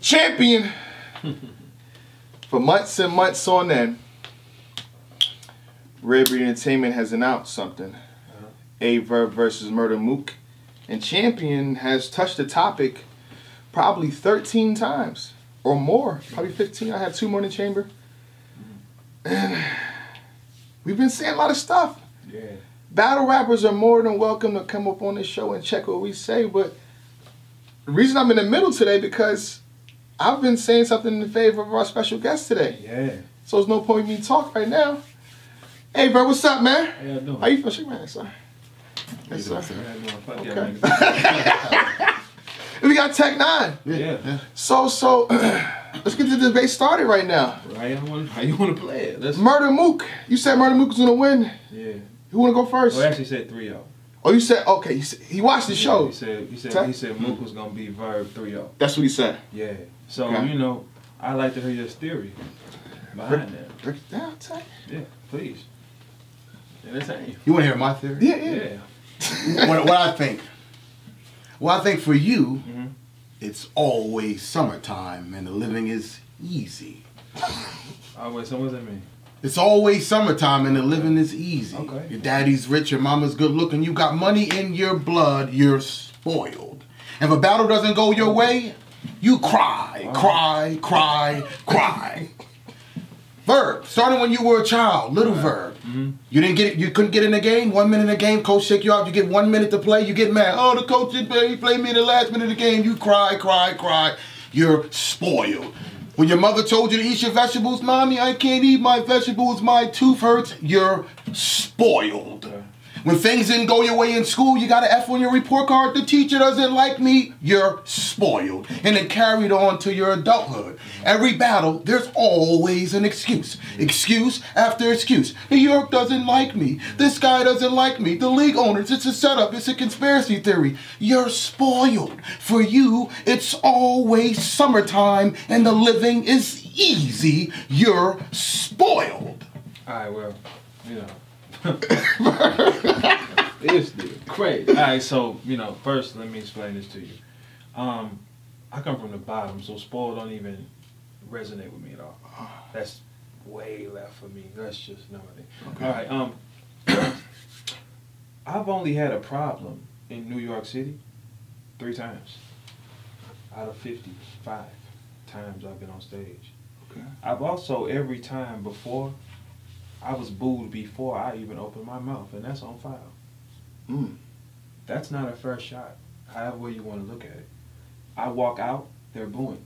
champion for months and months on end. Rare Breed Entertainment has announced something. Uh-huh. Aye Verb versus Murda Mook. And Champion has touched the topic probably 13 times or more. Probably 15. I had two more in the chamber. Mm-hmm. And we've been saying a lot of stuff. Yeah. Battle rappers are more than welcome to come up on this show and check what we say, but the reason I'm in the middle today because I've been saying something in favor of our special guest today. Yeah. So there's no point in me talk right now. Hey, bro, what's up, man? How y'all doing? How you feel? Shake my hand, sir. Yes, sir. Y'all doing? Fuck Okay. We got Tech Nine. Yeah. So, so let's get the debate started right now. Right. How you want to play it? Let's. Murda Mook. You said Murda Mook was gonna win. Yeah. Who wanna go first? Oh, well, actually said three zero. Oh, you said okay. He, said, he watched the show. He said he said Tech? he said Mook was gonna be verb three zero. That's what he said. Yeah. So Okay. you know, I like to hear your theory behind that. Break it down, Tech. Yeah. Please. Entertain. You want to hear my theory? Yeah, yeah. Yeah. what, what I think. Well, I think for you, Mhm. it's always summertime and the living is easy. Oh wait. So what does that mean? It's always summertime and the living is easy. Okay. Your daddy's rich, your mama's good looking, you got money in your blood, you're spoiled. If a battle doesn't go your way, you cry, cry, cry, cry. Verb, starting when you were a child, little verb. Mm-hmm. You didn't get it, you couldn't get in the game. One minute in the game, coach shake you out. You get one minute to play, you get mad. Oh, the coach didn't play, he played me in the last minute of the game. You cry, cry, cry. You're spoiled. When your mother told you to eat your vegetables, mommy, I can't eat my vegetables, my tooth hurts. You're spoiled. Okay. When things didn't go your way in school, you got an F on your report card. The teacher doesn't like me. You're spoiled. And it carried on to your adulthood. Every battle, there's always an excuse. Excuse after excuse. New York doesn't like me. This guy doesn't like me. The league owners, it's a setup. It's a conspiracy theory. You're spoiled. For you, it's always summertime and the living is easy. You're spoiled. Right. Well, you know. This dude crazy. All right. So you know, first let me explain this to you. Um, I come from the bottom, so spoiled don't even resonate with me at all. That's way left for me. That's just no idea. All right. Um, I've only had a problem in New York City three times out of fifty-five times I've been on stage. Okay. I've also every time before I was booed before I even opened my mouth, and that's on file. Mm. That's not a fair shot, however you want to look at it. I walk out, they're booing.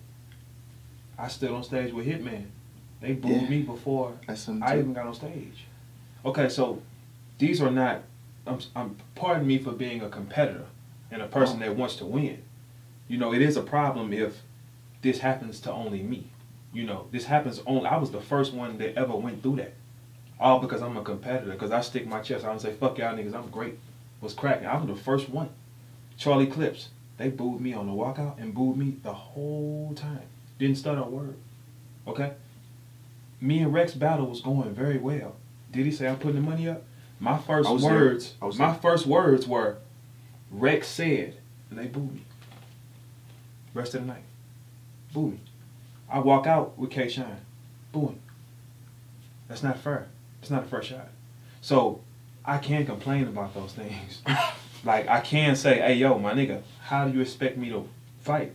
I stood on stage with Hitman. They booed Yeah. me before I even got on stage. Okay, so these are not. I'm, I'm. Pardon me for being a competitor and a person that wants to win. You know, it is a problem if this happens to only me. You know, this happens only. I was the first one that ever went through that. All because I'm a competitor. Because I stick my chest out and say, "Fuck y'all niggas, I'm great." Was cracking. I was the first one. Charlie Clips. They booed me on the walkout and booed me the whole time. Didn't stutter a word. Okay. Me and Rex battle was going very well. Did he say I'm putting the money up? My first words. My there. first words were, Rex said, and they booed me. Rest of the night, boo me. I walk out with K Shine, booing. That's not fair. It's not a fair shot. So I can complain about those things. like I can say, hey yo, my nigga, how do you expect me to fight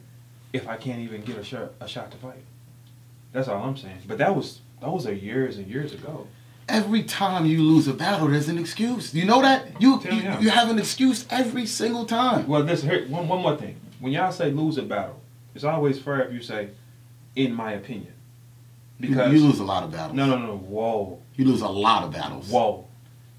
if I can't even get a shot a shot to fight? That's all I'm saying. But that was those are years and years ago. Every time you lose a battle, there's an excuse. You know that? You you, you have an excuse every single time. Well, listen, here, one, one more thing. When y'all say lose a battle, it's always fair if you say, in my opinion. You- Because you, lose a lot of battles. no, no, no, whoa, You lose a lot of battles. whoa.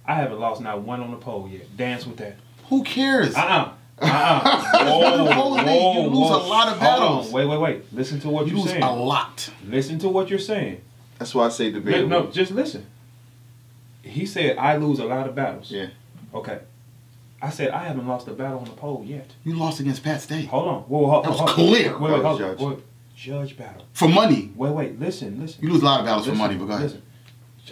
I haven't lost not one on the pole yet. Dance with that. Who cares? Uh uh-uh. uh. Whoa, Supposedly, you whoa, lose whoa. a lot of battles. Wait, wait, wait. Listen to what you you're lose saying. a lot. Listen to what you're saying. That's why I say No, debate. no, just listen. He said I lose a lot of battles. Yeah. Okay. I said I haven't lost a battle on the pole yet. You lost against Pat Stay Hold on. Whoa, hold, That was hold, clear. Wait, wait, hold Judge. Wait. Judge battle. for money. Wait, wait. Listen, listen. You lose a lot of battles listen, for money, but go ahead. Listen.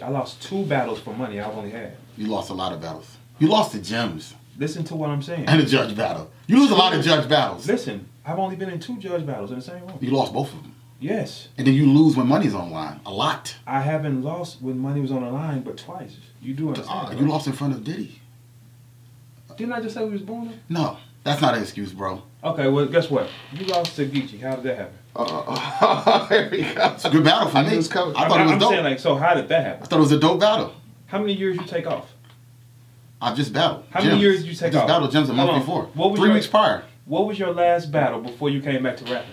I lost two battles for money I've only had. You lost a lot of battles. You lost the gems Listen to what I'm saying. and a judge battle. You lose a lot of judge battles. Listen, I've only been in two judge battles in the same room. You lost both of them. Yes. And then you lose when money's on line. A lot. I haven't lost when money was on the line, but twice. You do understand? Uh, right? you lost in front of Diddy. Didn't I just say we was born? No, that's not an excuse, bro. Okay, well, guess what? You lost to Geechi. How did that happen? Uh, here we go. It's a good battle for I me. knew it was coming. I thought it was I'm dope. saying like, so how did that happen? I thought it was a dope battle. How many years you take off? I just battled. How many years did you take I just off? battled Gems a month before. What was Three your- weeks prior. What was your last battle before you came back to rapping?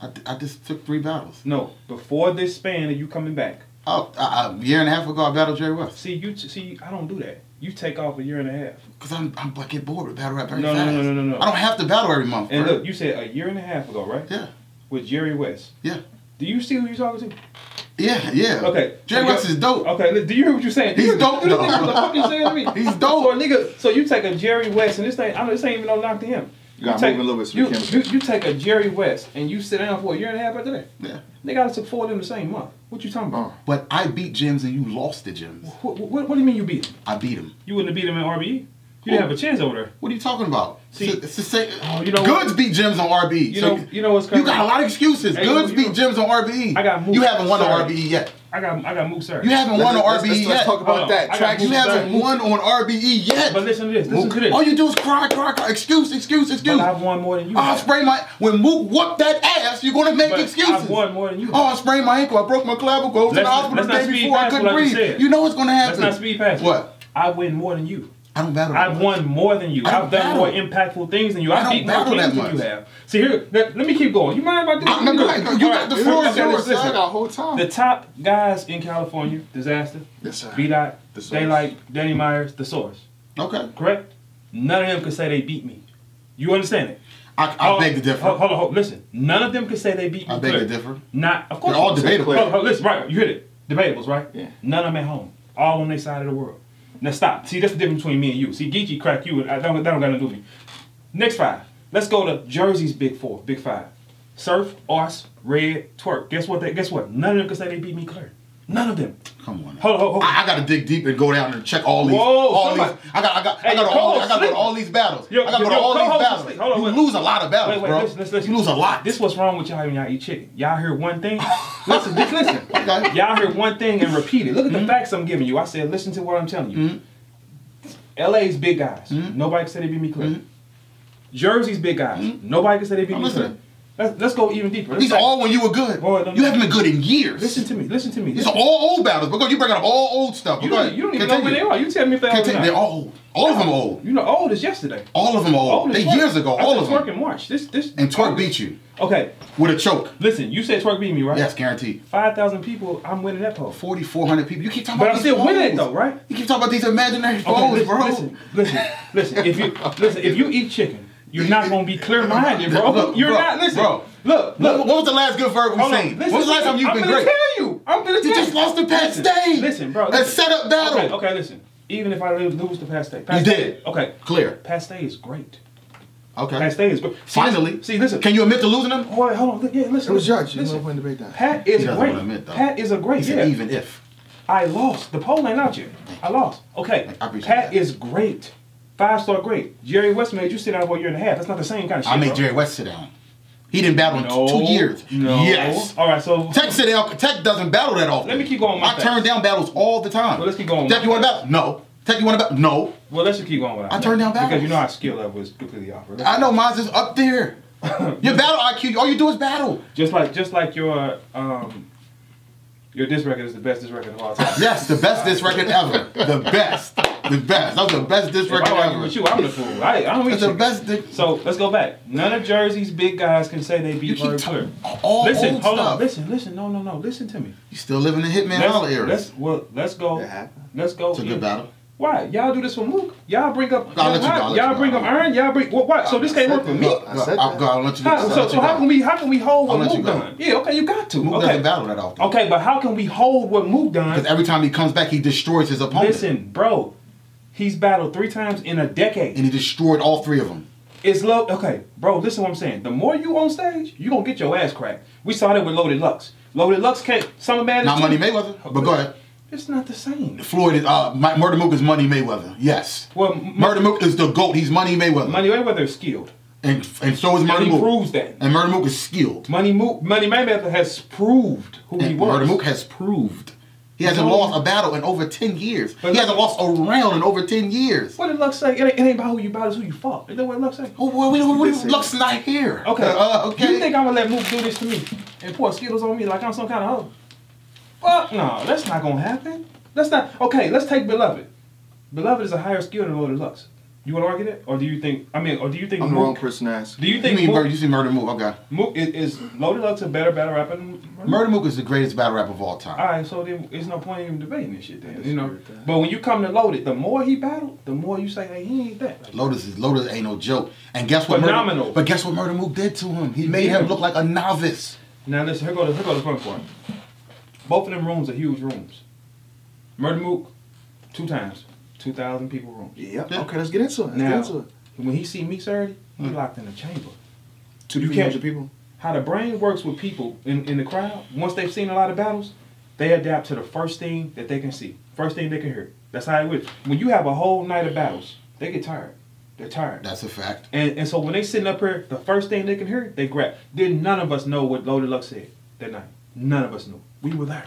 I, I just took three battles. No, before this span of you coming back. Oh, a, a year and a half ago, I battled Jerry West. See, you see, I don't do that. You take off a year and a half. Because I'm, I'm, I get bored with battle rap very No, no, no, no, no, no. I don't have to battle every month, And bro. look, you said a year and a half ago, right? Yeah. With Jerry West. Yeah. Do you see who you're talking to? Yeah, yeah. Okay. Jerry West is dope. Okay, do you hear what you're saying? Do He's you, dope, Do you what the fuck you saying to me? He's dope. So nigga, so you take a Jerry West, and this thing, I know this ain't even no knock to him. You gotta take, a little bit so you, you, you take a Jerry West and you sit down for a year and a half after that. Yeah. They got took four of them the same month. What you talking about? Oh. But I beat Gems and you lost the Gems. What, what, what do you mean you beat him? I beat him. You wouldn't have beat him in RBE. You didn't have a chance over there. What are you talking about? See- it's, it's the same. Oh, you know Goodz what? beat Gems on RBE. You So know, you know what's crazy? you got a lot of excuses. Hey, Goodz you- beat Gems on RBE. I got moved. You haven't won Sorry. on RBE yet. I got I got Mook Sir. You haven't won on Let's- RBE let's, yet. let's talk about on. that. I got Track You Mook haven't Sir. won on RBE yet. But listen to this. Listen All- to this. All you do is cry, cry, cry. Excuse, excuse, excuse. But I've won more than you. Oh, I have. sprained my. When Mook whooped that ass, you're gonna make But excuses. I've won more than you. Oh, I sprained my ankle. I broke my clavicle. I Go to the hospital the day before. I couldn't what I just breathe. You know what's gonna happen. Let's not speed past. What? I win more than you. I don't battle. I've won more than you. I I've done battle. more impactful things than you. I I've don't beat more battle kings that than you much. have. See here, let, let me keep going. You mind if I do? I- no, ahead. You got the floor is yours. I got whole time. The top guys in California, Disaster, yes, sir. B Dot. Daylyt, Danny Myers, The Source. Okay. Correct? None of them could say they beat me. You understand it? I, I Hold- beg to differ. Hold, hold on, hold on. Listen. None of them could say they beat me. I beg to differ. Not, of course. They're all debatable. Hold, hold, listen, right? You hit it. Debatables, right? Yeah. None of them at home. All on their side of the world. Now stop. See, that's the difference between me and you. See, Geechi crack you. Uh, and I don't, that don't got nothing to do with me. Next five. Let's go to Jersey's big four, big five. Surf, Arse, Red, Twerk. Guess what? They, guess what? None of them can say they beat me clear. None of them. Come on. Hold on, hold on. I, I gotta dig deep and go down and check all these. Whoa, all somebody- these. I got, I got, hey, I got all. I got to go to all these battles. Yo, I got to go to all these battles. Hold on, you wait. lose a lot of battles, Wait, wait, bro. listen, listen, listen. You lose a lot. This what's wrong with y'all when y'all eat chicken. Y'all hear one thing. listen, just listen. Okay. Y'all hear one thing and repeat it. Look Mm-hmm. at the facts I'm giving you. I said, listen to what I'm telling you. LA's big guys. Mm-hmm. Nobody can say they beat me clear. Jersey's big guys. Nobody can say they beat I'm me clear. Let's, let's go even deeper. Let's These are all when you were good. Boy, you haven't been good in years. Listen to me. Listen to me. These are all old battles. Because you bringing up all old stuff. you, don't, you don't even know where they are. You tell me if they're old Continue. They're all old. All of them old. You know, old is yesterday. All of them old. Old They Twerk. years ago. I All of them. Twerk in March. This, this, And Twerk beat you Okay, with a choke. listen. You said Twerk beat me, right? Yes, guaranteed. Five thousand people. I'm winning that poll. 4,400 people. You keep talking But about I'm these still winning it though, right? You keep talking about these imaginary Okay, foes, listen, bro. listen, listen, listen. If you listen, if you eat chicken, you're not gonna be clear minded, bro. Look, You're bro, not. Listen, bro. look, Look, look. what was the last good verb we Hold on. seen? Listen, was the last time you've I'm been gonna great? tell you. I'm gonna tell You You just lost to Pat Listen, Stay. Listen, bro. A listen. setup battle. Okay, okay, listen. Even if I lose the to Pat Stay, Pat You Stay- did. Okay, Clear. Pat Stay is great. Okay. Pat Stay is great. See, Finally. see, listen. Can you admit to losing them? Hold on, hold on. Yeah, listen. It was judge. You Listen. know when debate that. Pat is He great. wanna admit, though. Pat is a great. He Yeah. even if. I lost. The poll ain't out yet. I lost. Okay. I appreciate Pat that. is great. Five star great. Jerry West made you sit down for a year and a half. That's not the same kind of shit. I made bro. Jerry West sit down. He didn't battle in No. two years. No. Yes. All right. So Tech sit down. Tech doesn't battle that often. Let me keep going with I turn down battles all the time. Well, let's keep going with Tech, you want to battle? No. Tech, you want to battle? No. well, let's just keep going with that. I turned down battles because you know our skill level is completely off. Let's- I know mine's is up there. Your battle IQ, all you do is battle. Just like just like your um your disc record is the best disc record of all time. Yes, the best disc record ever. The best. The best. That was the best disc If record I argue ever. with you, I'm the fool. I, I don't eat That's the chicken. best disc. So let's go back. None of Jersey's big guys can say they You beat keep Bird ta- Clear. all Listen, old hold stuff. on. Listen, listen. No, no, no. Listen to me. You still living in the Hitman Holla Let's, era. let's well, let's go. It happened. Let's go. It's a good battle. Why y'all do this for Mook? Y'all bring up. I'll let you go, I'll let y'all you bring go. up Iron. Y'all bring. What? what? So this can't work for me. I said I'll, that. go, I'll let you go. How, so so you how go. can we how can we hold I'll what Mook done? Yeah, okay, you got to. Mook okay. doesn't battle that often. Okay, but how can we hold what Mook done? Because every time he comes back, he destroys his opponent. Listen, bro, he's battled three times in a decade. And he destroyed all three of them. It's low. Okay, bro, listen what I'm saying. The more you on stage, you gonna get your ass cracked. We saw that with Loaded Lux. Loaded Lux can't. Summer Madness. Not too. Money Mayweather, but go ahead. It's not the same. Floyd is, uh, Mi- Murda Mook is Money Mayweather. Yes. Well, M- Murda Mook is the GOAT. He's Money Mayweather. Money Mayweather is skilled. And and so is And Murder he Mook. proves that. And Murda Mook is skilled. Money Mook, Money Mayweather has proved who he And was. Murda Mook has proved. He hasn't No. lost a battle in over 10 years. But he hasn't lost a round in over 10 years. What did Lux say? It ain't, it ain't about who you battle, it's who you fought. Is that what Lux say? Oh, well, we don't, we. Luck's not here. Okay. Uh, okay. You think I'm gonna let Mook do this to me and pour Skittles on me like I'm some kind of hoe? Fuck no, that's not gonna happen. That's not okay. Let's take Beloved. Beloved is a higher skill than Loaded Lux. You want to argue that, or do you think? I mean, or do you think I'm the wrong person to ask. Do you you think mean Mook, Murder, you see Murda Mook? Okay. Mook is, is Loaded Lux a better battle rapper than Murda Mook is the greatest battle rap of all time. All right, so then there's no point in even debating this shit. Then you know. that. But when you come to Loaded, the more he battled, the more you say, "Hey, he ain't that." Lotus is Lotus ain't no joke. And guess what? Phenomenal. Murder, but guess what Murda Mook did to him? He He made beat him him. look like a novice. Now listen, here go the here go the fun part. Both of them rooms are huge rooms. Murda Mook, two times, two thousand people room. Yep. Yeah. Okay, let's get into it. Let's Now, get into it. when he see me Saturday, he Mm. locked in a chamber. Two you can't- 300 people. How the brain works with people in, in the crowd, once they've seen a lot of battles, they adapt to the first thing that they can see, first thing they can hear. That's how it is. When you have a whole night of battles, they get tired. They're tired. That's a fact. And and so when they sitting up here, the first thing they can hear, they grab. Then none of us know what Loaded Lux said that night. None of us knew. We were there.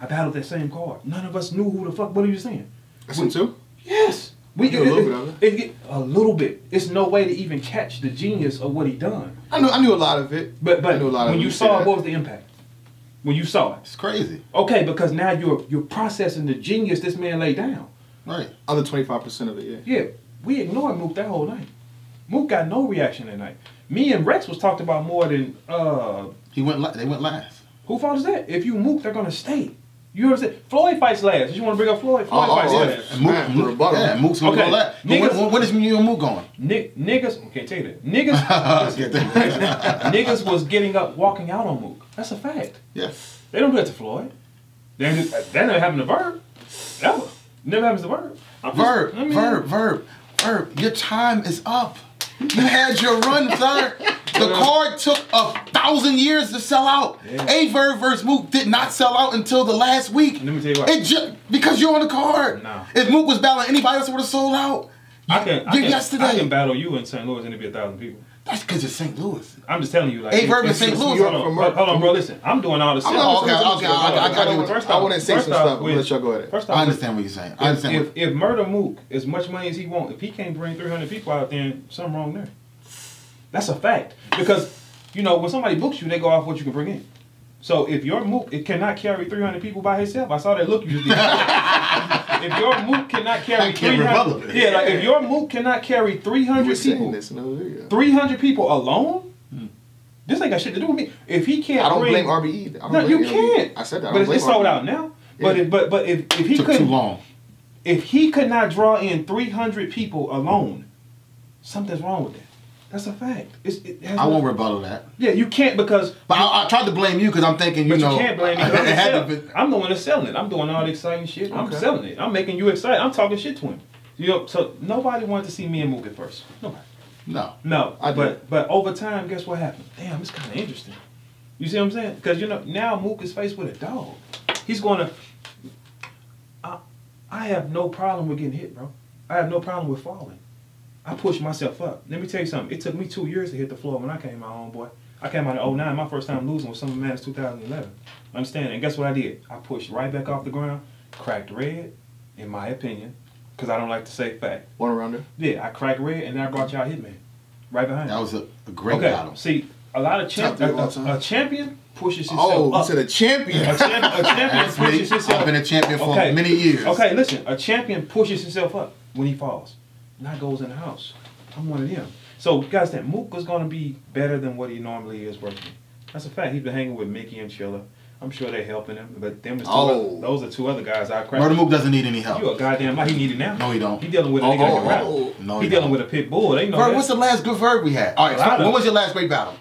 I battled that same card. None of us knew who the fuck what are you saying. That's him too. Yes. We knew a little bit of it, it- a little bit. It's no way to even catch the genius of what he done. I knew I knew a lot of it. But I but knew a lot when you saw it, what was the impact? When you saw it. It's crazy. Okay, because now you're you're processing the genius this man laid down. Right. Other 25% of it, yeah. Yeah, we ignored Mook that whole night. Mook got no reaction that night. Me and Rex was talked about more than uh He went. They went last. Who fault is that? If you Mook, they're gonna stay. You understand? Floyd fights last. You want to bring up Floyd? Floyd Oh, fights oh, last. And Mook, Man, Mook- rebuttal. yeah, Mook's gonna Okay. go last. Niggas- when, when is you and Mook going? Ni- niggas, can't tell you that. Niggas, niggas was getting up, walking out on Mook. That's a fact. yes. They don't do that to Floyd. They ain't- that never happened to Verb. Ever. Never happens to Verb. I'm just- Verb, I mean, verb, verb, verb. Your time is up. You had your run, sir. The card took a thousand years to sell out. Yeah. Aye Verb versus Mook did not sell out until the last week. Let me tell you what. It just because you're on the card. No. If Mook was battling anybody else, would have sold out. I can, I can, yesterday. I can battle you in St. Louis and it'd be a thousand people. That's because it's St. Louis. I'm just telling you, like, Hey, Verb if- St. Louis. Hold on, hold hold on, bro. Listen, I'm doing all the I'm. Oh, not okay, listening okay, this, I- I- I got you. First I off- want to say first some stuff. With- let y'all go ahead. First off, I understand what you're saying. I understand. If, what, if, if Murda Mook, as much money as he want, if he can't bring 300 people out, then something wrong there. That's a fact. Because, you know, when somebody books you, they go off what you can bring in. So if your Mook it cannot carry 300 people by himself, I saw that look you just did. if your Mook cannot carry I can't rebuttal 300, yeah, like if your Mook cannot carry 300 were people, this in the video. 300 people alone, hmm. this ain't got shit to do with me. If he can't I don't bring, blame RBE. I don't no, blame you RBE. can't. I said that. I but don't it's, it's sold out now. But Yeah. if, but but if, if he couldn't too long. if he could not draw in 300 people alone, something's wrong with that. That's a fact. It's, it has I won't rebuttal that. Yeah, you can't because. But I, I tried to blame you because I'm thinking, you But you, can't blame me. I'm, the sell- to I'm the one that's selling it. I'm doing all the exciting shit. I'm selling it. I'm making you excited. I'm talking shit to him. You know, so nobody wanted to see me and Mook at first. Nobody. No. No, I but but over time, guess what happened? Damn, it's kind of interesting. You see what I'm saying? Because you know now Mook is faced with a dog. He's gonna. I I have no problem with getting hit, bro. I have no problem with falling. I pushed myself up. Let me tell you something. It took me two years to hit the floor when I came my own boy. I came out in 09. My first time losing was Summer Madness 2011. Understand? And guess what I did? I pushed right back off the ground, cracked red, in my opinion, because I don't like to say fact. One rounder? Yeah, I cracked red, and then I brought y'all Hitman right behind. That me. was a, a great okay, battle. see, a lot of champ- Top three a, of a- a champion pushes oh, himself Oh, you up. said a champion. a, champ- a champion pushes himself. I've been a champion for Okay. many years. Okay, listen. A champion pushes himself up when he falls, not goes in the house. I'm one of them. So, guys, that Mook was going to be better than what he normally is working. That's a fact. He's been hanging with Mickey and Chilla. I'm sure they're helping him, but them is two Oh. other- those are two other guys I crack. Murda Mook doesn't need any help. You a goddamn lie. He need it now. No, he don't. He dealing with a Oh, nigga that oh, oh. No, he he dealing don't. with a pit bull. They know Verb, what's the last good verb we had? All right, when of- was your last great battle?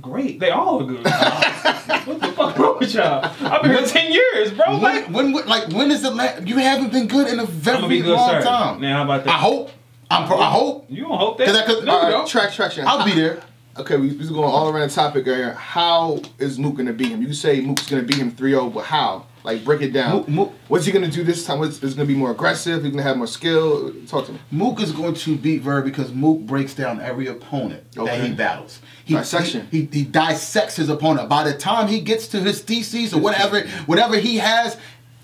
Great. They all are good. what the fuck wrong with y'all? I've been here ten years, bro. Like, When, when, like, when is the last? You haven't been good in a very gonna long sir. time. Now how about that? I hope. I'm. Pro- I hope. You don't hope that? 'Cause I could- no, all you right, don't. Track, traction. I'll be there. Okay, we, we're going all around the topic right here. How is Mook going to beat him? You say Mook's going to beat him 3 0, but how? Like break it down. Mook, Mook, What's he gonna do this time? What's is gonna be more aggressive? He's gonna have more skill. Talk to me. Mook is going to beat Verb because Mook breaks down every opponent that he battles. He, Dissection. He, he, he dissects his opponent. By the time he gets to his theses or whatever, whatever he has,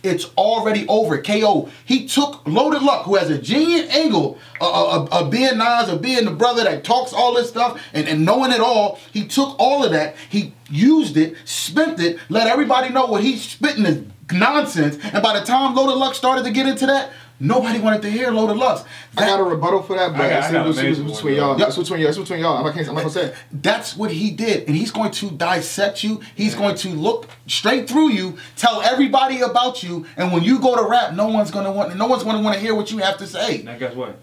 it's already over. KO. He took Loaded Lux, who has a genuine angle of, of, of being Nas, of being the brother that talks all this stuff and, and knowing it all. He took all of that, he used it, spent it, let everybody know what he's spitting is nonsense. And by the time Loaded Lux started to get into that, nobody wanted to hear Loaded Lux. I got a rebuttal for that, but I got- that's, I got that's, an that's amazing between y'all. though. That's between y'all. That's between y'all. I'm not, gonna- I'm not gonna say it. That's what he did, and he's going to dissect you. He's going to look straight through you, tell everybody about you, and when you go to rap, no one's going to want, no one's going to want to hear what you have to say. Now guess what?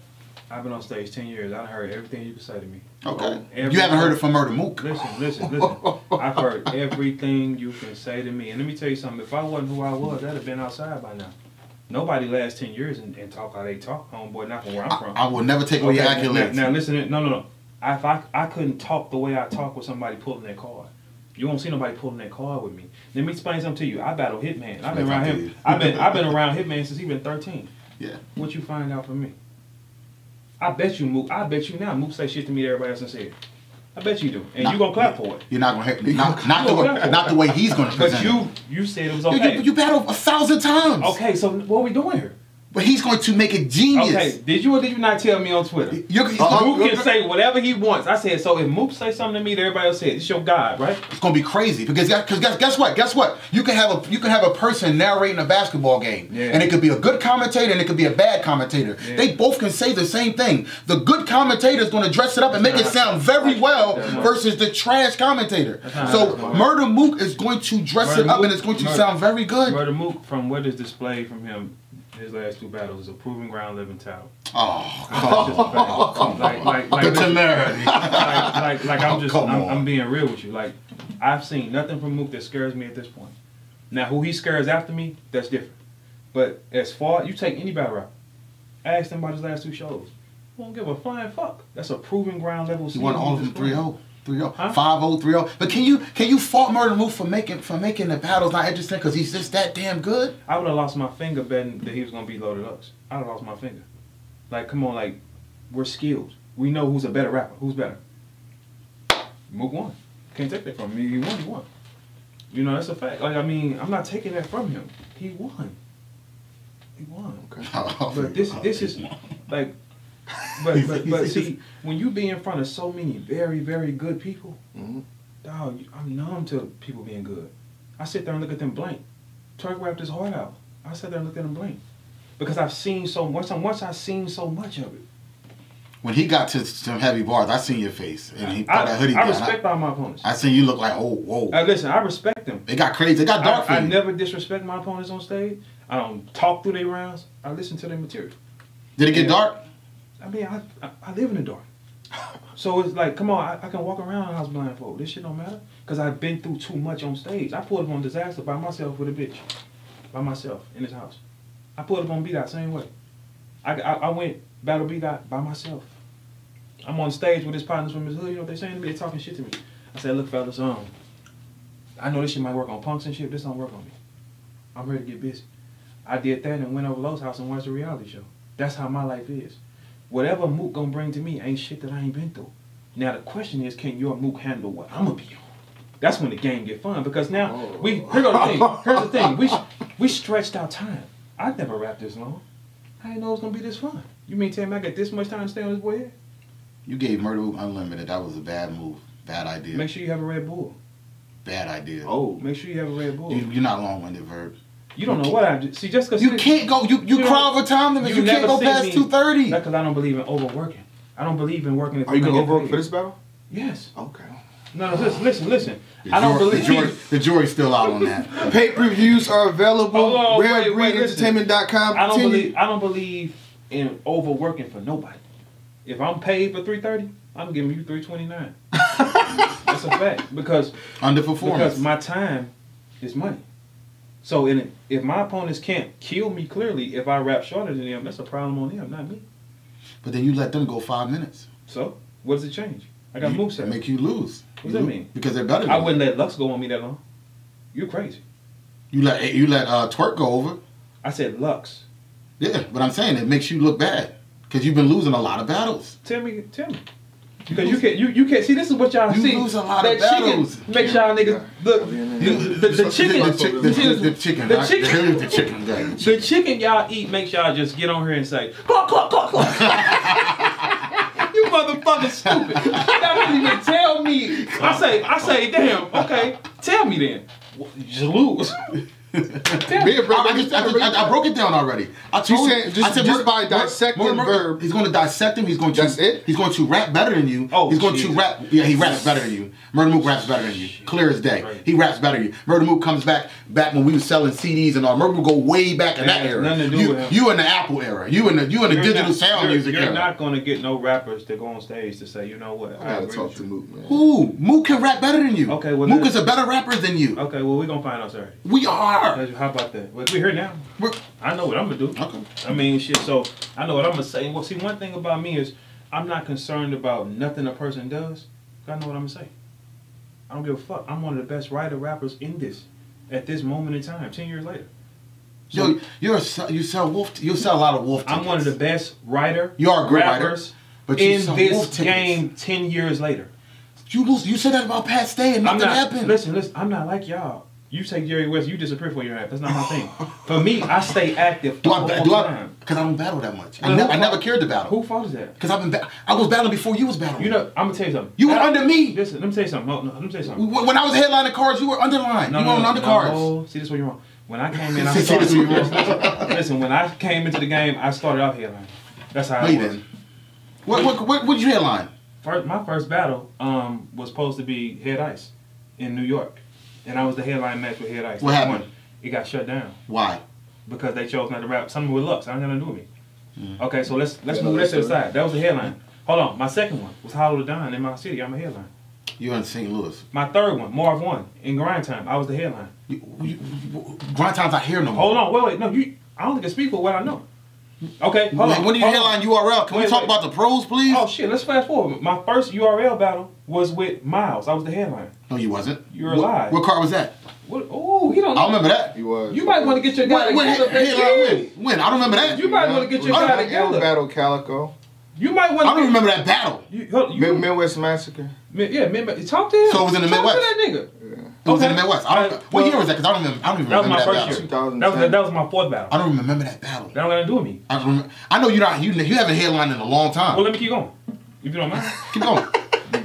I've been on stage ten years. I've heard everything you can say to me. Okay, Every- you haven't heard it from Murda Mook. Listen, listen, listen. I've heard everything you can say to me. And let me tell you something. If I wasn't who I was, I'd have been outside by now. Nobody lasts ten years and, and talk how they talk, homeboy. Not from where I'm from. I, I will never take away Okay, now- accolades. Now, listen, no, no, no. I, if I, I couldn't talk the way I talk with somebody pulling their card. You won't see nobody pulling their card with me. Let me explain something to you. I battle Hitman. I've been around him. I've been I've been around Hitman since he been 13. yeah, What you find out from me? I bet you. I bet you now Mook say shit to me that everybody else done said. I bet you do, and Nah, you gonna clap for it. you're not going to hear not, not the way, not the way he's going to present. But you you said it was You- okay. you, you battled a thousand times. okay, so what are we doing here? But he's going to make it genius. Okay, did you or did you not tell me on Twitter? He's Uh-uh. Mook can say whatever he wants. I said so. If Mook say something to me that everybody else said, it's your God, right? It's gonna be crazy because because guess, guess what? Guess what? You can have a you can have a person narrating a basketball game, Yeah. and it could be a good commentator and it could be a bad commentator. Yeah. They both can say the same thing. The good commentator is gonna dress it up and make it sound very well versus the trash commentator. So Murda Mook is going to dress Murder it up Mook- and it's going to Murder- sound very good. Murda Mook, from what is displayed from him, his last two battles is a proving ground living tower. Oh, That's just a. Like, like, like, the temerity. like, like, like I'm Oh, just, come I'm. I'm being real with you. Like, I've seen nothing from Mook that scares me at this point. Now, who he scares after me, that's different. But as far, you take any battle rapper, ask them about his last two shows. Won't give a flying fuck. That's a proving ground level. He won all of them 3 displaying. 0. 3-0, Huh? 5-0, 3-0. But can you can you fault Murda Mook for making for making the battles not interesting because he's just that damn good? I would have lost my finger betting that he was gonna be loaded up. I'd have lost my finger. Like, come on, like, we're skilled. We know who's a better rapper. Who's better? Mook won. Can't take that from me. He won. He won. You know that's a fact. Like, I mean, I'm not taking that from him. He won. He won. Okay. but this this is like, but but but see, when you be in front of so many very very good people, Mhm. dog, I'm numb to people being good. I sit there and look at them blank. Turk wrapped his heart out. I sat there and looked at him blank because I've seen so much. Once I've seen so much of it, When he got to some heavy bars, I seen your face, and he put I, that hoodie I down. respect all my opponents. I, seen you look like, oh, whoa. Uh, listen, I respect them. It got crazy. It got dark for I, I never disrespect my opponents on stage. I don't talk through their rounds. I listen to their material. Did it get Yeah. dark? I mean, I, I, I live in the dark. So it's like, come on, I, I can walk around the house blindfold. This shit don't matter. Because I've been through too much on stage. I pulled up on Disaster by myself with a bitch. By myself in his house. I pulled up on B Dot same way. I, I, I went battle B Dot by myself. I'm on stage with his partners from his hood. You know what they saying to me? They talking shit to me. I said, look, fellas, um, I know this shit might work on punks and shit. This don't work on me. I'm ready to get busy. I did that and went over Lowe's house and watched a reality show. That's how my life is. Whatever Mook gonna bring to me ain't shit that I ain't been through. Now the question is, can your Mook handle what I'm gonna be on? That's when the game get fun because now oh. we here go the thing. Here's the thing. We we stretched our time. I never rapped this long. I didn't know it was gonna be this fun. You mean tell me I got this much time to stay on this boy? You gave Murder Unlimited. That was a bad move. Bad idea. Make sure you have a Red Bull. Bad idea. Oh, Make sure you have a Red Bull. You, you're not long-winded, Verb. You don't know what I do. See, just because You can't go. You you, You cry don't- over time limits. You, you can't go past two thirty. That's because I don't believe in overworking. I don't believe in working. if are you I'm gonna overwork for this battle? Yes. Okay. No, no, listen, listen, listen. I don't The believe. jury, the jury's still out on that. Pay per views are available. Oh, wait, wait, listen. RareBreedEntertainment.com. I don't believe. I don't believe in overworking for nobody. If I'm paid for three thirty, I'm giving you three twenty nine. That's a fact because Underperformance. because my time is money. So in, if my opponents can't kill me clearly if I rap shorter than them, that's a problem on them, not me. but then you let them go five minutes. So what does it change? I got moveset. Make you lose. What does that mean? Because they're better. Than I wouldn't let Lux go on me that long. You're crazy. You let you let uh, twerk go over. I said Lux. Yeah, but I'm saying it makes you look bad because you've been losing a lot of battles. Tell me, tell me. Because you can't, you you can't see this is what y'all You see. lose a lot that of battles. chicken makes y'all niggas look the, the, the chicken the, chick- the, the, the chicken, the chicken The, the chicken, the chicken y'all eat makes y'all just get on here and say cluck cluck cluck cluck. you motherfucker stupid. Y'all didn't even tell me. I say I say damn okay. Tell me then. You lose. Tell me. Me and Bro- I, I, just, I, just- I, I broke it down already. I told You said just- I said, just by dissecting Mur- Mur- verb. He's going to dissect him. He's going to. That's it? He's going to rap better than you. Oh, he's going Jesus. to rap. Yeah, he raps better than you. Murda Mook raps better than you. Clear as day. Right. He raps better than you. Murda Mook comes back back when we was selling CDs and all. Murda Mook go way back in that era. nothing to do you, with him. you in the Apple era. You in the you in the You're digital not- sound you're, music You're era. not gonna get no rappers to go on stage to say, you know what? I gotta talk to. Mook, man. Who? Mook can rap better than you. Okay, well, Mook is a better rapper than you. Okay, well we're gonna find out, sir. We are. How about that? Well, we're here now. We're, I know what I'm gonna do. okay. I mean, shit. So I know what I'm gonna say. Well, see, one thing about me is I'm not concerned about nothing a person does. I know what I'm gonna say. I don't give a fuck. I'm one of the best writer rappers in this at this moment in time. Ten years later, so Yo, you're a, sell- you sell wolf. You sell a lot of wolf. I'm one of the best writer. You are a great writer, rappers but you in this game. Ten years later, You lose. You said that about Pat Stay and I'm nothing not. happened. Listen, listen. I'm not like y'all. You take Jerry West, you disappear for your app. That's not my thing. For me, I stay active do all I? the Do I? Because I don't battle that much. I, ne- I never cared to battle. Who fault is that? Because I've been. I was battling before you was battling. You know, I'm gonna tell you something. You were under me. Listen, let me tell you something. Let me tell you something. when I was headlining cards, you were underlined. you were on undercards. no. See, this where you're wrong. When I came in, I See, started. where listen, listen, when I came into the game, I started off headline. That's how No, I you was. didn't. What? What? What? What did you headline? First, my first battle um, was supposed to be Head Ice in New York, and I was the headline match with Head Ice. What They happened? won. It got shut down Why? because they chose not to rap something with Lux. I ain't got nothing to do with me. Mm. Okay, so let's let's Yeah, move that that's to the side. That was the headline. Hold on, my second one was Hollow the Don in my city. I'm a headline. You're in St. Louis. My third one, Marv Won in Grind Time. I was the headline. You, you, you, grind times I hear no more. Hold on, wait, wait, no, you. I don't think I speak for what I know. Okay, hold When, on. when do you hold on. headline URL? Can we talk wait. about the pros, please? Oh shit, let's fast forward. My first URL battle was with Miles. I was the headline. No, you wasn't. You're what, alive. What card was that? What? Oh, he don't. I remember that. He was. You might want to get your guy When, when, together. headline baby. when? When? I don't remember that. You might want to get your I guy don't- together. Battle Calicoe. You might want. I don't remember that battle. You, hold, you, Mid- Midwest Massacre. Mi- yeah, remember, talk to him. So it was in the Midwest. talk Midwest? To that nigga. Yeah. It was in the Midwest. I don't, what well, year was that? Because I don't even. I don't even That was remember my that first year. That was that was my fourth battle. I don't remember that battle. That don't got to do with me. I, remember, I know you're not. You you haven't headlined in a long time. Well, let me keep going. If you don't mind. Keep going.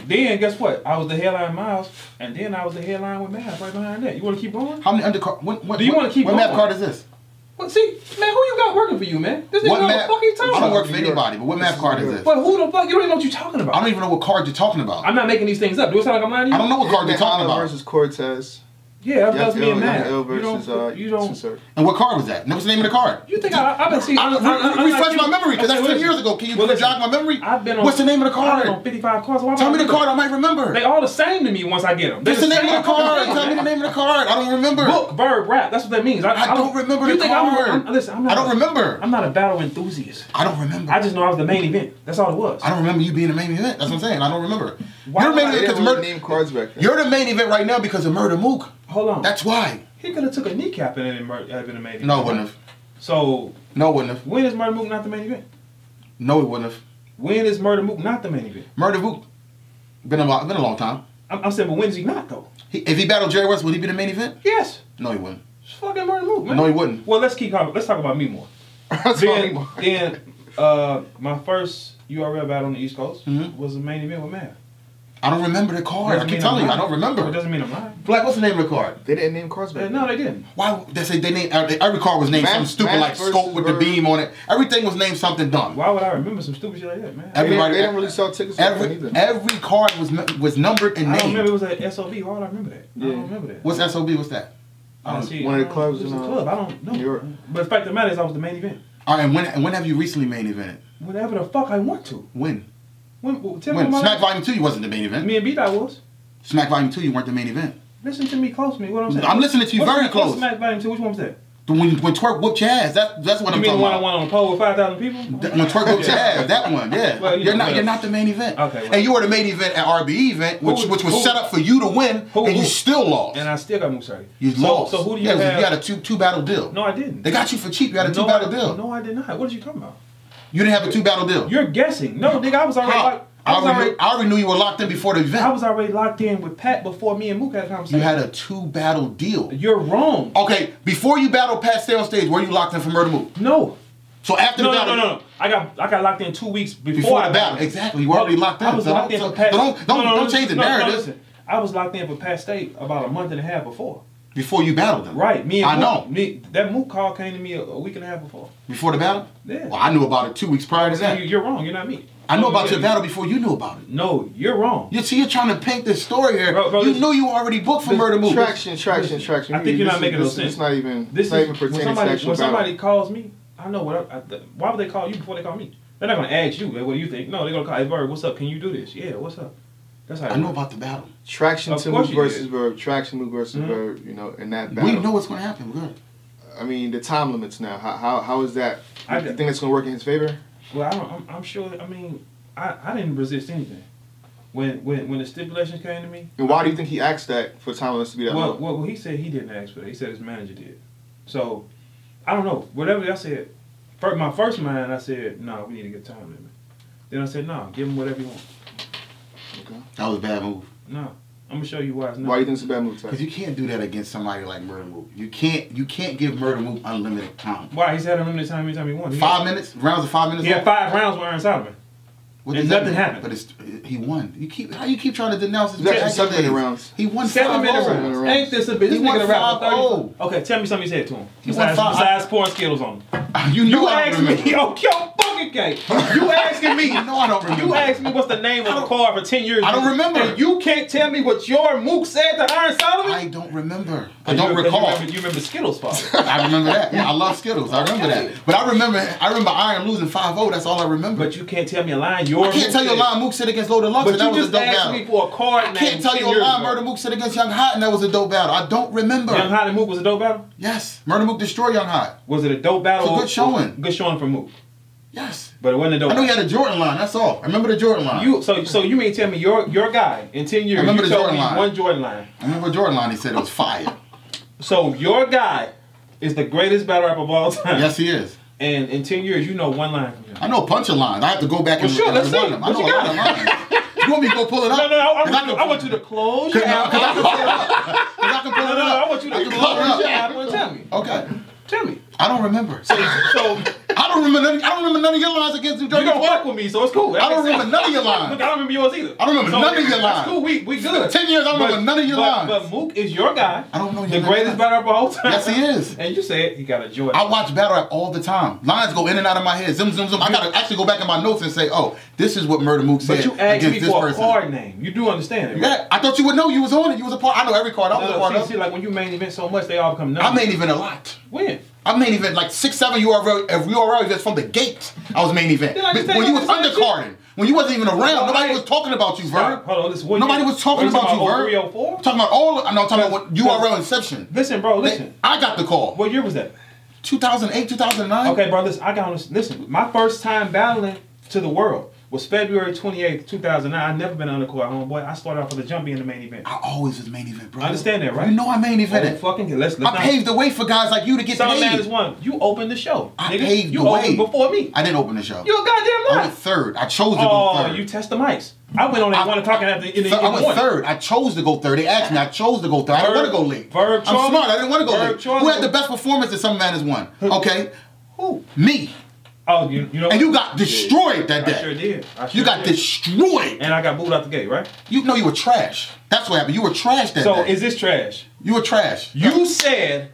Then guess what? I was the headline Miles, and then I was the headline with Mav right behind that. You want to keep going? How many undercard? When, when, Do you wanna keep What map going? card is this? Well, see, man, who you got working for you, man? This nigga What know what the map? fuck he I talking don't about. work for anybody. But what This map card is this? But who the fuck? You don't even know what you're talking about. I don't even know what card you're talking about. I'm not making these things up. Do it sound like I'm lying to you? I don't know what card you're talking Allen about. versus Cortez. Yeah, that was me and Ill- Matt. Ill You versus don't. uh, you don't. Cesar. And what card was that? What's the name of the card? You think I, I've been seeing? I, I, I, re- refresh my memory because that's Okay, ten years ago. Can you Well, jog my memory? I've been on. What's the name of the card? I've been on 55 cards. Why Tell me the card. I might remember. They all the same to me once I get them. What's the name of the card? Tell me the name of the card. I don't remember. Book, verb, rap. That's what that means. I, I don't remember you the think card. I'm, I'm, listen, I'm not I don't remember. I'm not a battle enthusiast. I don't remember. I just know I was the main event. That's all it was. I don't remember you being the main event. That's what I'm saying. I don't remember. Why you're the main event because murder. name cards back then. You're the main event right now because of Murda Mook. Hold on. That's why. he could have took a kneecap and then mur- have been the main event. No, it wouldn't have. So No, it wouldn't have. when is Murda Mook not the main event? No, it wouldn't have. When is Murda Mook not the main event? Murda Mook. Been a been a long time. I'm, I'm saying, but when is he not though? He, if he battled Jerry West, would he be the main event? Yes. No, he wouldn't. It's fucking Murda Mook, man. No, he wouldn't. Well, let's keep talking. Let's talk about me more. Then, all then uh, my first URL battle on the East Coast Mhm. was the main event with Mav. I don't remember the card. I Doesn't keep telling you, I don't remember. It doesn't mean I'm lying. Black, what's the name of the card? They didn't name cards back Uh, no, they didn't. Why they say they named every every card was named Math- something stupid Math like scope with the beam on it. Everything was named something dumb. Why would I remember some stupid shit like that, man? They didn't, Everybody- they didn't really sell tickets back then Every either. every card was was numbered and I don't remember it was at SOB. Why would I remember that? I don't remember that. What's SOB? What's that? I don't see. One of the clubs it was in, a uh, club. I don't know. New York. But the fact of the matter is, I was the main event. All right, and when and when have you recently main evented? Whenever the fuck I want to. When? When? well, Tell When? me Smack Volume Two, you wasn't the main event. Me and B Dot was. Smack Volume Two, you weren't the main event. Listen to me close, me. What I'm saying. I'm listening to you very close. Smack Volume Two. Which one was that? The when when twerk whooped your ass. That, that's what You I'm mean the talking one I about. won on the pole with five thousand people? That- When twerk whooped your ass, that one, yeah. Well, you you're know, not you're not the main event. Okay, well. And you were the main event at RBE event, which Who- which was who- set up for you to win, who- and you still lost. And I still got Musari. you so, lost. So who do you yeah, have? You had a two two battle deal. no, I didn't. They got you for cheap. You had a two no, battle I, deal. No, I did not. What are you talking about? You didn't have a two battle deal. You're guessing. No, mm-hmm. nigga, I was already How? locked. I I already, already, knew, I already knew you were locked in before the event. I was already locked in with Pat before me and Mook had a conversation. You had a two battle deal. You're wrong. Okay, before you battled Pat stay on stage, were you locked in for Murder Move? No. So after No, the no, battle, no, no, no. I got I got locked in two weeks before, before the battle, exactly. You were already locked in. I was so locked don't, in so for Pat. don't don't, no, no, don't change the narrative listen. I was locked in for Pat Stay about a month and a half before. Before you battled them. Right. Me and I Mook, know. Me, that Mook call came to me a, a week and a half before. Before the battle. Yeah. Well, I knew about it two weeks prior to that. you, you're wrong. You're not me. I know oh, about you- your battle before you knew about it. No, you're wrong. You see, you're trying to paint this story here. Bro, bro, you listen. knew you were already booked for Listen, Murder Move. Traction, traction, traction. I think you're not is- making no this- sense. It's not even. This it's not is even when somebody when somebody calls me. I know what. I, I, why would they call you before they call me? They're not gonna ask you. "Hey, What do you think? No, they're gonna call. Hey, Bird, what's up? Can you do this? Yeah, what's up? That's how. I know about the battle. Traction Of to move versus verb. Traction move versus Mhm. verb. You know, in that battle. We know what's going to happen. Good. I mean, the time limits now. How how, how is that? I you think it's gonna work in his favor? Well, I don't, I'm, I'm sure. I mean, I, I didn't resist anything. When when when the stipulations came to me. And why do you think he asked that for time limits to be that Well, long? well, he said he didn't ask for that. He said his manager did. So, I don't know. Whatever I said, for my first mind, I said, no, we need to get time limit. Then I said, no, give him whatever you want. That was a bad move. No, I'm gonna show you why it's not. Why do you think it's a bad move, Because you can't do that against somebody like Murder Move. You can't. You can't give Murder Move unlimited time. Why? He's had unlimited time anytime he wants. Five had- minutes. Rounds of five minutes. Yeah, five rounds with Iron Solomon. What and does that nothing mean? happened. But it's uh, he won. You keep how you keep trying to denounce his It's seven minute rounds. He won Seven five minute oh. rounds. rounds. Ain't this a bitch? This He won nigga rap for 5-0. 30. Okay, tell me something you said to him. He won Besides, five- besides pouring Skittles on him. You know You I don't asked me, oh, yo, fucking cake. You asking me. You know I don't remember. You asked me what's the name of the car for 10 years. I don't remember. And you can't tell me what your Mook said to Iron Solomon? I don't remember. I don't you recall. remember- You remember Skittles' father. I remember that. Yeah, I love Skittles. I remember that. But I remember I remember Iron losing 5-0. That's all I remember. but you can't tell me a line. Your I can't Mook tell you a said. line Mook said against Loaded Lux, But and that you was a just asked me for a card I name can't tell you a years line ago. Murda Mook said against Young Hot, and that was a dope battle. I don't remember. Young Hot and Mook was a dope battle? Yes, Murda Mook destroyed Young Hot. Was it a dope battle? It's a good showing. Good showing for Mook. Yes. But it wasn't a dope I know he had a Jordan line. That's all. I remember the Jordan line. You so so you mean tell me your your guy in ten years I remember you the told Jordan me line. one Jordan line. I remember Jordan line. He said it was fire. So your guy is the greatest battle rapper of all time. yes, he is. And in ten years you know one line from him. I know a bunch of lines. I have to go back and, Well, sure, and let's see. them. I know you a lot of lines. You want me to go pull it up? No, no, no. I, want, you, I want you to close your I, app. cause I can pull it up. 'Cause I can pull No, it no, no. up. I want you to I can pull close your up. app and tell me. Okay. Tell me. I don't remember. So so I don't remember none. I don't remember none of your lines against New you don't fuck with me, so it's cool. That I don't makes sense. remember none of your lines. Look, I don't remember yours either. I don't remember So, none of your lines. cool. We we good. Ten years, I don't remember none of your but, lines. But Mook is your guy. I don't know your The greatest battle rapper of all time. Yes, he is. And you said he got a Jordan. I watch battle rap all the time. Lines go in and out of my head. Zoom, zoom, zoom. I gotta actually go back in my notes and say, oh, this is what Murda Mook said But you asked me for person. a card name. You do understand it, right? Yeah, I thought you would know you was on it. You was a part. I know every card. I was No, a part no, of. see, see, like when you main event so much, they all become numbers. I main event a lot. When? I main event like six, seven URL, uh, URL events from the gate. I was main event. Then I just But when you was undercarding, when you wasn't even around, No, nobody I- was talking about you. Stop. Hold on, listen. Nobody year? was talking What about you, Verb. 0304? Talking about all. I'm not Talking about URL Inception. Listen, bro, listen. I got the call. What year was that? 2008, 2009. Okay, bro, listen. I got on this. Listen, my first time battling to the world was February 28th, 2009. I never been on the court, homeboy. I started off with a jump in the main event. I always was the main event, bro. I understand that, right? You know I main Oh, evented. fucking let's let's I not. paved the way for guys like you to get Some man paid. is one. You opened the show. I nigga. paved you the way. opened before me. I didn't open the show. You a goddamn I liar. went third. I chose to go Oh, third. you test the mics. I went on at I- one o'clock in the, in the, in Th- the I went morning. third. I chose to go third. They asked me. I chose to go third. I didn't want to go late. Verb I'm Charlie- smart. I didn't want to go Verb late. Charlie- Who had the best performance in Some Man is One? Okay, Who? me. Oh, you you know. And you got destroyed that I sure did. I sure You got did. destroyed. And I got booed out the gate, right? You know you were trash. That's what happened. You were trash that So day. So is this trash? You were trash. You said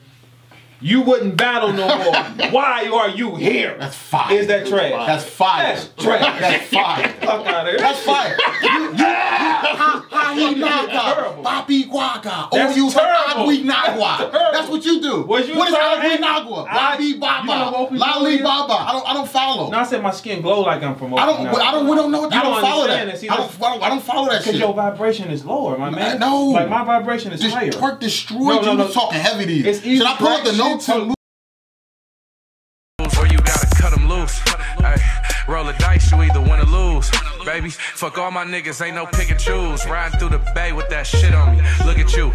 you wouldn't battle no more. Why are you here? That's fire. Is that trash? That's fire. That's trash. That's fire. Fuck out of here. That's fire. You, you, ha, ha, he naga, papi guaga, That's oh you agui nagua. That's what you do. Was you what is agui nagua? I- Labi you know baba, lali baba. I don't, I don't follow. No, I said my skin glow like I'm from I don't, I don't, we don't know. I don't, follow that. See, I don't, I don't, follow that shit. Because your vibration is lower, my man. no. Like my vibration is higher. Twerk destroyed you. Talking heavy to you. It's easy Should I pull up the traction to move. Or you gotta loose. Roll a dice, you either win or lose. Baby, fuck all my niggas, ain't no pick and choose. Riding through the bay with that shit on me. Look at you.